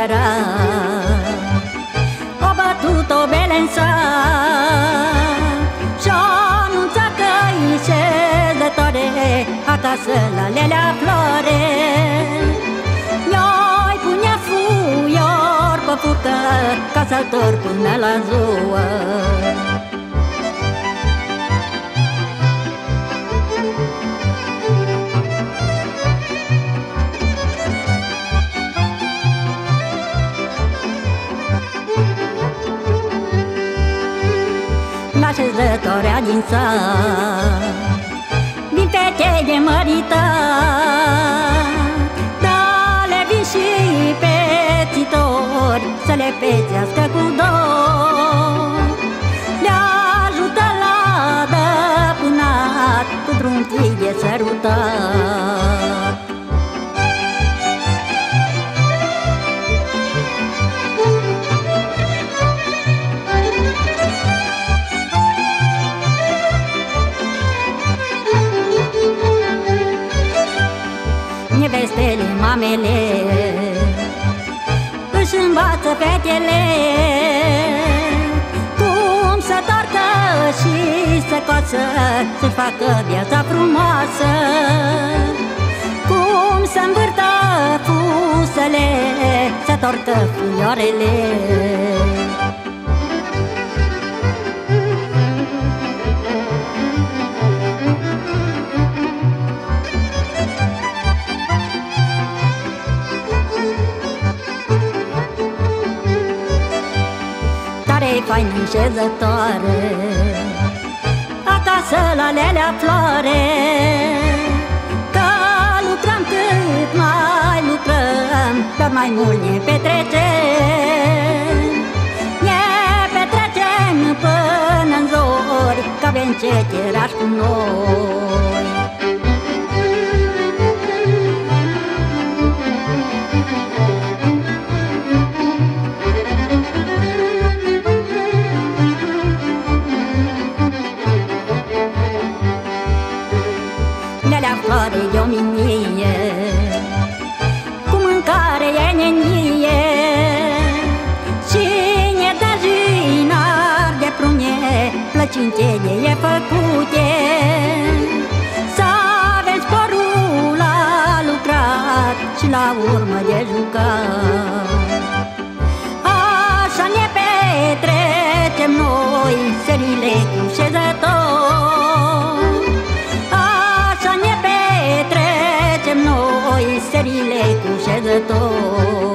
apă în săra O bătut-o belensa Și-a anunțat că e șezătoare Acasă la lelea floare. Mi-oi punea fuior pe furcă Ca să-l până la ziua așezătoarea din sat. Din fete de mărită Da, le vin și pețitori Să le pețească cu dor. Le ajută la dăpânat Cu drum de sărutat nevestele, mamele. Își învață fetele Cum să torcă și să coață Să-și facă viața frumoasă. Cum să învârtă fusele Să torcă fioarele tare fain înșezătoare. Acasă la lelea floare Că lucrăm cât mai lucrăm Dar mai mult ne petrecem Ne petrecem până în zori Că avem ce cu noi alea floare de o minie Cu mâncare e nenie. Cine dă jinar de prune Plăcinte de e făcute. Să aveți porul la lucrat Și la urmă de jucat. Așa ne petrecem noi Serile cu șezători serile cu șezător